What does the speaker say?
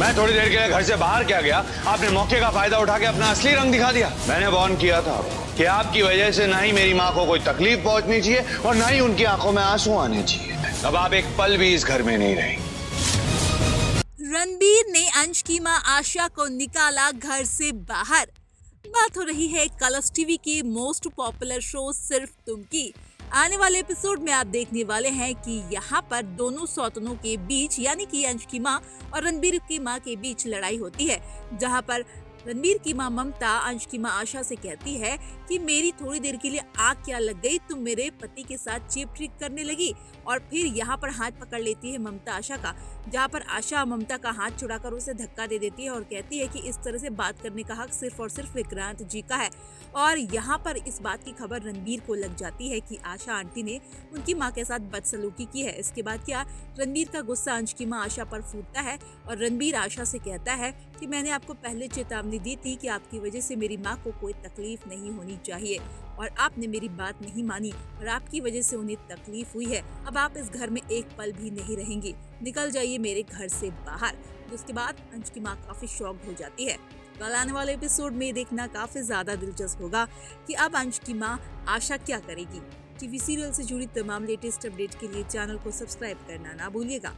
मैं थोड़ी देर के लिए घर से बाहर क्या गया? आपने मौके का फ़ायदा उठा के अपना असली रंग दिखा दिया। मैंने वार्न किया था कि आपकी वजह से ना ही मेरी माँ को कोई तकलीफ़ पहुंचनी चाहिए और ना ही उनकी आँखों में आँसू आने चाहिए। अब आप एक पल भी इस घर में नहीं रहेंगे। रणबीर ने अंश की माँ आशा को निकाला घर से बाहर। बात हो रही है कलर्स टीवी के most popular show Sirf Tum की। आने वाले एपिसोड में आप देखने वाले हैं कि यहाँ पर दोनों सौतनों के बीच, यानी कि अंश की माँ और रणबीर की माँ के बीच लड़ाई होती है, जहाँ पर रणबीर की माँ ममता अंश की माँ आशा से कहती है कि मेरी थोड़ी देर के लिए आग क्या लग गई? तुम मेरे पति के साथ चीप ट्रिक करने लगी और फिर यहाँ पर हाथ पकड़ लेती है ममता आशा का, जहाँ पर आशा ममता का हाथ छुड़ाकर उसे धक्का दे देती है और कहती है कि इस तरह से बात करने का हक सिर्फ़ और सिर्फ़ विक्रांत जी का है। और यहाँ पर इस बात की खबर रणबीर को लग जाती है कि आशा आंटी ने उनकी माँ के साथ बदसलूकी की है। इसके बाद क्या रणबीर का गुस्सा अंश की माँ आशा पर फूटता है और रणबीर आशा से कहता है कि मैंने आपको पहले चेतावनी दी थी कि आपकी वजह से मेरी माँ को कोई तकलीफ़ नहीं होनी चाहिए और आपने मेरी बात नहीं मानी और आपकी वजह से उन्हें तकलीफ़ हुई है। अब आप इस घर में एक पल भी नहीं रहेंगे। निकल जाइए मेरे घर से बाहर। उसके बाद अंश की माँ काफ़ी शॉक्ड हो जाती है। कल आने वाले एपिसोड में देखना काफ़ी ज़्यादा दिलचस्प होगा कि अब अंश की माँ आशा क्या करेगी। टीवी सीरियल से जुड़ी तमाम लेटेस्ट अपडेट के लिए चैनल को सब्सक्राइब करना ना भूलिएगा।